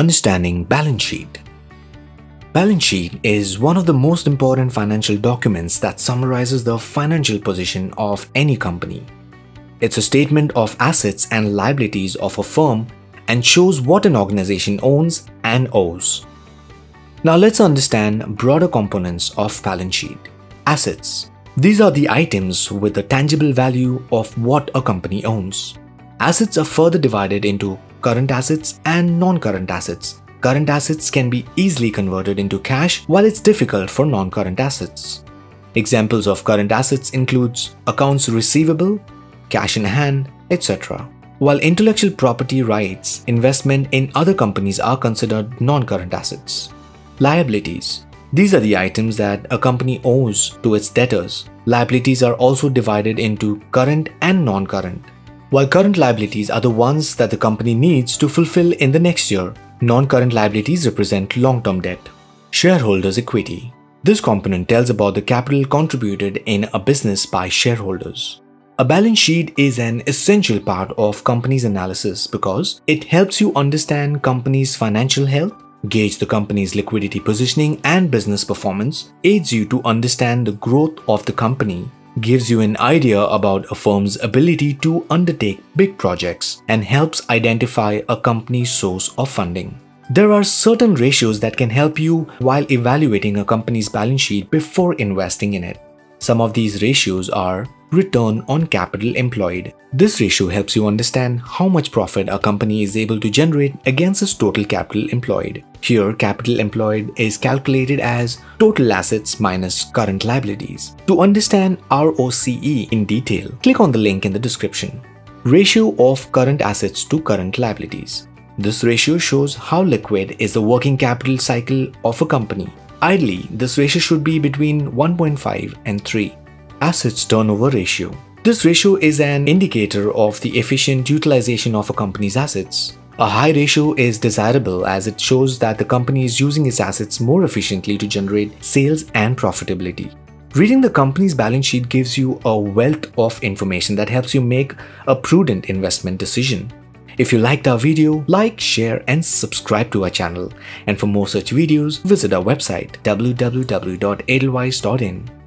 Understanding balance sheet. Balance sheet is one of the most important financial documents that summarizes the financial position of any company. It's a statement of assets and liabilities of a firm and shows what an organization owns and owes. Now let's understand broader components of balance sheet. Assets. These are the items with the tangible value of what a company owns. Assets are further divided into current assets and non-current assets. Current assets can be easily converted into cash while it's difficult for non-current assets. Examples of current assets includes accounts receivable, cash in hand, etc. While intellectual property rights, investment in other companies are considered non-current assets. Liabilities. These are the items that a company owes to its debtors. Liabilities are also divided into current and non-current. While current liabilities are the ones that the company needs to fulfill in the next year, non-current liabilities represent long-term debt. Shareholders' equity. This component tells about the capital contributed in a business by shareholders. A balance sheet is an essential part of company's analysis because it helps you understand company's financial health, gauge the company's liquidity positioning and business performance, aids you to understand the growth of the company, gives you an idea about a firm's ability to undertake big projects and helps identify a company's source of funding. There are certain ratios that can help you while evaluating a company's balance sheet before investing in it. Some of these ratios are return on capital employed. This ratio helps you understand how much profit a company is able to generate against its total capital employed. Here, capital employed is calculated as total assets minus current liabilities. To understand ROCE in detail, click on the link in the description. Ratio of current assets to current liabilities. This ratio shows how liquid is the working capital cycle of a company. Ideally, this ratio should be between 1.5 and 3 assets turnover ratio. This ratio is an indicator of the efficient utilization of a company's assets. A high ratio is desirable as it shows that the company is using its assets more efficiently to generate sales and profitability. Reading the company's balance sheet gives you a wealth of information that helps you make a prudent investment decision. If you liked our video, like, share and subscribe to our channel. And for more such videos, visit our website www.edelweiss.in.